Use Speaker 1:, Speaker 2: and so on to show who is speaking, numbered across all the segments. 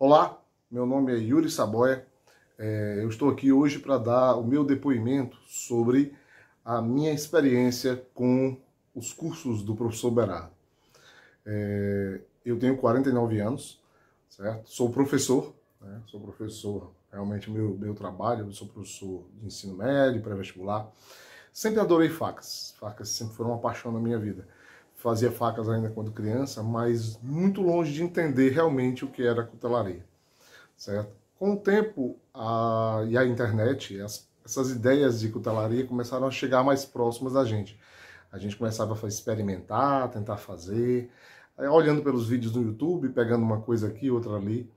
Speaker 1: Olá, meu nome é Yuri Saboia. É, eu estou aqui hoje para dar o meu depoimento sobre a minha experiência com os cursos do professor Berardo. É, eu tenho 49 anos, certo? Sou professor, né? sou professor, realmente meu, meu trabalho, eu sou professor de ensino médio, pré-vestibular. Sempre adorei facas, facas sempre foram uma paixão na minha vida fazia facas ainda quando criança, mas muito longe de entender realmente o que era cutelaria, certo? Com o tempo a, e a internet, as, essas ideias de cutelaria começaram a chegar mais próximas da gente. A gente começava a experimentar, tentar fazer, olhando pelos vídeos no YouTube, pegando uma coisa aqui, outra ali,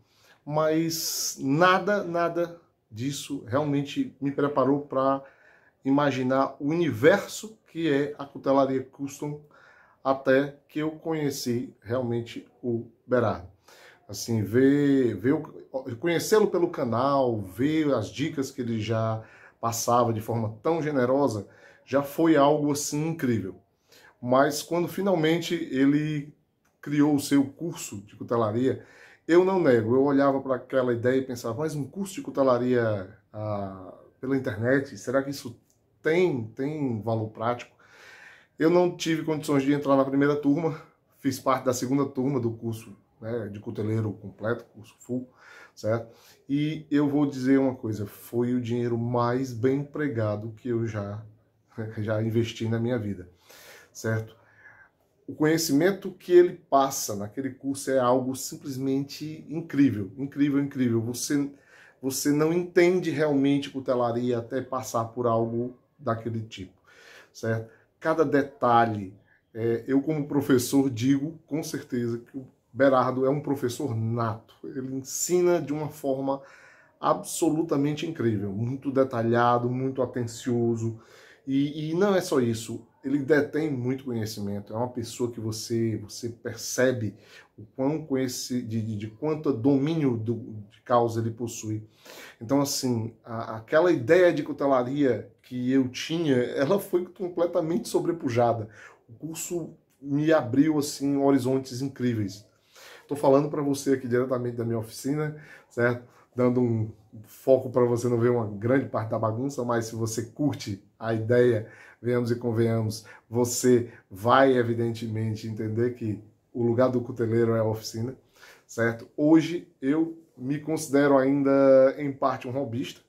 Speaker 1: mas nada, nada disso realmente me preparou para imaginar o universo que é a cutelaria custom até que eu conheci realmente o Berardo. Assim, ver, ver conhecê-lo pelo canal, ver as dicas que ele já passava de forma tão generosa, já foi algo assim incrível. Mas quando finalmente ele criou o seu curso de cutelaria, eu não nego, eu olhava para aquela ideia e pensava, mas um curso de cutelaria ah, pela internet, será que isso tem, tem valor prático? Eu não tive condições de entrar na primeira turma, fiz parte da segunda turma do curso né, de cuteleiro completo, curso full, certo? E eu vou dizer uma coisa, foi o dinheiro mais bem empregado que eu já, já investi na minha vida, certo? O conhecimento que ele passa naquele curso é algo simplesmente incrível, incrível, incrível. Você, você não entende realmente cutelaria até passar por algo daquele tipo, certo? Cada detalhe. É, eu, como professor, digo com certeza que o Berardo é um professor nato. Ele ensina de uma forma absolutamente incrível, muito detalhado, muito atencioso. E, e, não é só isso, ele detém muito conhecimento. É uma pessoa que você você percebe o quão conhece, de, de, de quanto domínio do, de causa ele possui. Então, assim, a, aquela ideia de cutelaria que eu tinha, ela foi completamente sobrepujada. O curso me abriu assim horizontes incríveis. Estou falando para você aqui diretamente da minha oficina, certo? Dando um foco para você não ver uma grande parte da bagunça, mas se você curte a ideia, venhamos e convenhamos, você vai evidentemente entender que o lugar do cuteleiro é a oficina, certo? Hoje eu me considero ainda em parte um robista,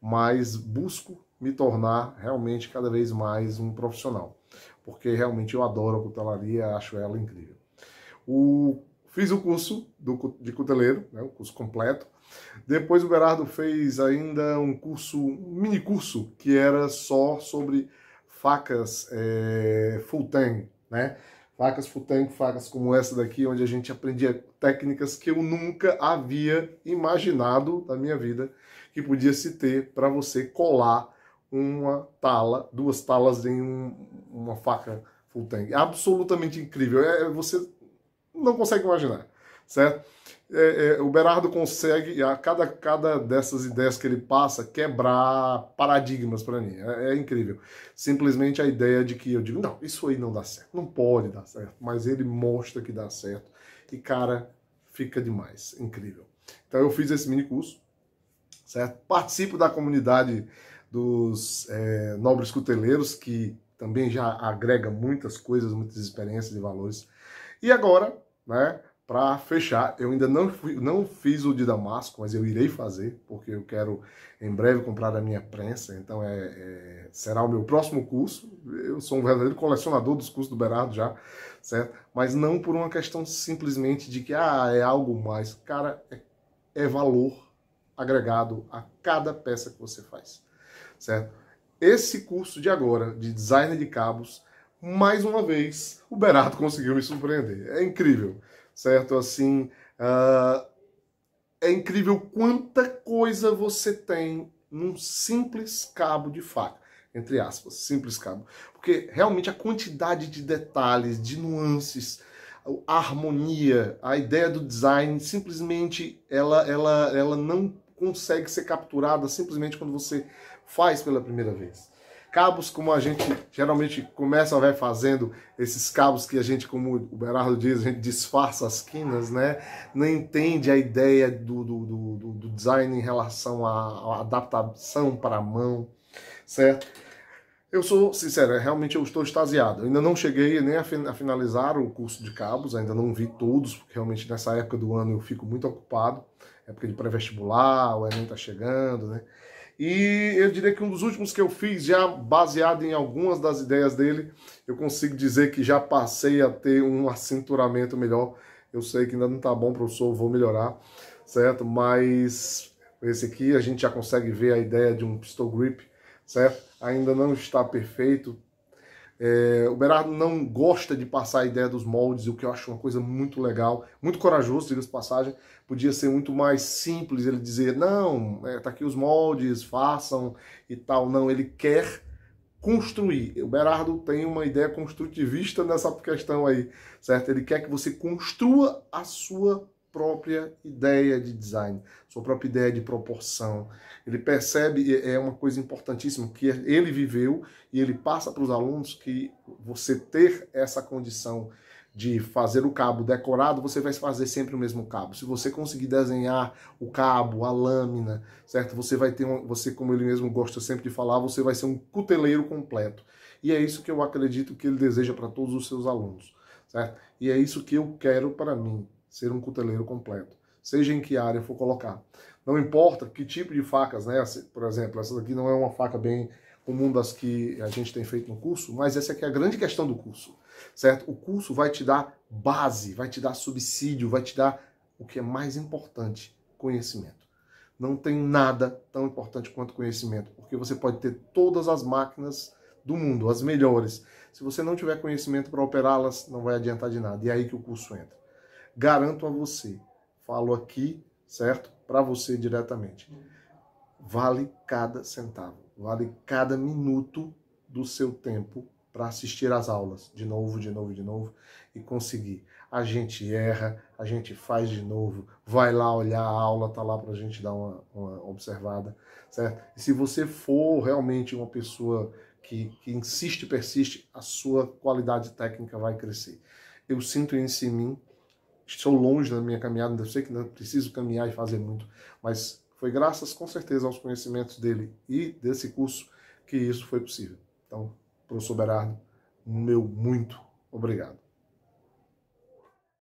Speaker 1: mas busco me tornar realmente cada vez mais um profissional, porque realmente eu adoro a cutelaria, acho ela incrível. O, fiz o curso do, de cuteleiro, né, o curso completo. Depois o Berardo fez ainda um curso, um mini curso, que era só sobre facas é, full tank, né? Facas full tank, facas como essa daqui, onde a gente aprendia técnicas que eu nunca havia imaginado na minha vida que podia se ter para você colar uma tala, duas talas em um, uma faca full tank. É absolutamente incrível. É, você não consegue imaginar, certo? É, é, o Berardo consegue, a cada, cada dessas ideias que ele passa, quebrar paradigmas para mim. É, é, incrível. Simplesmente a ideia de que eu digo, não, isso aí não dá certo, não pode dar certo. Mas ele mostra que dá certo. E, cara, fica demais. Incrível. Então eu fiz esse mini curso, certo? Participo da comunidade dos é, nobres cuteleiros, que também já agrega muitas coisas, muitas experiências e valores. E agora, né, para fechar, eu ainda não, fui, não fiz o de Damasco, mas eu irei fazer, porque eu quero em breve comprar a minha prensa, então é, é, será o meu próximo curso. Eu sou um verdadeiro colecionador dos cursos do Berardo já, certo? Mas não por uma questão simplesmente de que ah, é algo mais. Cara, é, é valor agregado a cada peça que você faz certo? Esse curso de agora, de design de cabos, mais uma vez, o Berato conseguiu me surpreender. É incrível, certo? Assim, uh, é incrível quanta coisa você tem num simples cabo de faca, entre aspas, simples cabo. Porque realmente a quantidade de detalhes, de nuances, a harmonia, a ideia do design, simplesmente ela, ela, ela não consegue ser capturada simplesmente quando você faz pela primeira vez. Cabos como a gente geralmente começa ver fazendo, esses cabos que a gente, como o Berardo diz, a gente disfarça as quinas, né? Não entende a ideia do, do, do, do design em relação à, adaptação para a mão, certo? Eu sou sincero, realmente eu estou extasiado. Eu ainda não cheguei nem a, finalizar o curso de cabos, ainda não vi todos, porque realmente nessa época do ano eu fico muito ocupado. Época de pré-vestibular, o Enem está chegando, né? E eu diria que um dos últimos que eu fiz, já baseado em algumas das ideias dele, eu consigo dizer que já passei a ter um acinturamento melhor. Eu sei que ainda não está bom, professor, vou melhorar, certo? Mas esse aqui a gente já consegue ver a ideia de um pistol grip certo? Ainda não está perfeito. É, o Berardo não gosta de passar a ideia dos moldes, o que eu acho uma coisa muito legal, muito corajoso, diga-se passagem. Podia ser muito mais simples ele dizer, não, é, tá aqui os moldes, façam e tal. Não, ele quer construir. O Berardo tem uma ideia construtivista nessa questão aí, certo? Ele quer que você construa a sua própria ideia de design, sua própria ideia de proporção. Ele percebe, é uma coisa importantíssima, que ele viveu e ele passa para os alunos que você ter essa condição de fazer o cabo decorado, você vai fazer sempre o mesmo cabo. Se você conseguir desenhar o cabo, a lâmina, certo? Você vai ter, um, você como ele mesmo gosta sempre de falar, você vai ser um cuteleiro completo. E é isso que eu acredito que ele deseja para todos os seus alunos, certo? E é isso que eu quero para mim ser um cuteleiro completo, seja em que área for colocar. Não importa que tipo de facas, né? Por exemplo, essa daqui não é uma faca bem comum das que a gente tem feito no curso, mas essa aqui é a grande questão do curso, certo? O curso vai te dar base, vai te dar subsídio, vai te dar o que é mais importante, conhecimento. Não tem nada tão importante quanto conhecimento, porque você pode ter todas as máquinas do mundo, as melhores. Se você não tiver conhecimento para operá-las, não vai adiantar de nada. E é aí que o curso entra garanto a você, falo aqui, certo? Para você diretamente. Vale cada centavo, vale cada minuto do seu tempo para assistir às aulas, de novo, de novo, de novo, e conseguir. A gente erra, a gente faz de novo, vai lá olhar a aula, tá lá para a gente dar uma, uma, observada, certo? E se você for realmente uma pessoa que, que insiste e persiste, a sua qualidade técnica vai crescer. Eu sinto isso em mim, estou longe da minha caminhada, eu sei que ainda preciso caminhar e fazer muito, mas foi graças com certeza aos conhecimentos dele e desse curso que isso foi possível. Então, professor Berardo, meu muito obrigado.